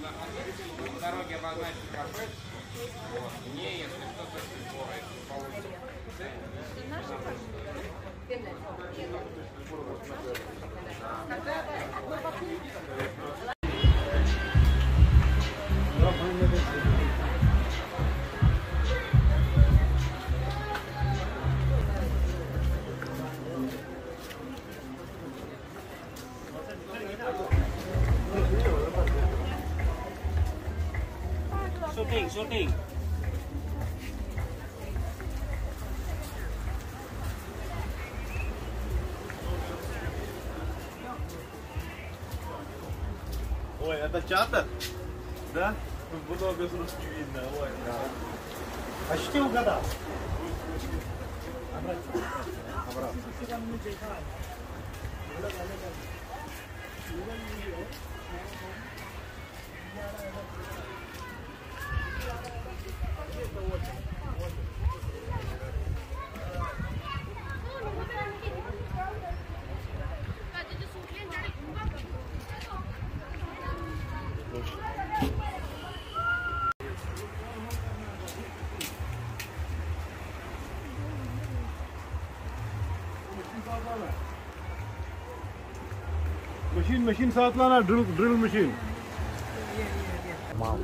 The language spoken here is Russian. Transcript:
На дороге обозначить кафе. Вот. Мне, если что-то скоро, получится. Shooting shooting Ой, это чатер? Да? Много с русски видно. Ой, да. Почти угадал. Machine, machine साथ लाना drill, drill machine. Wow.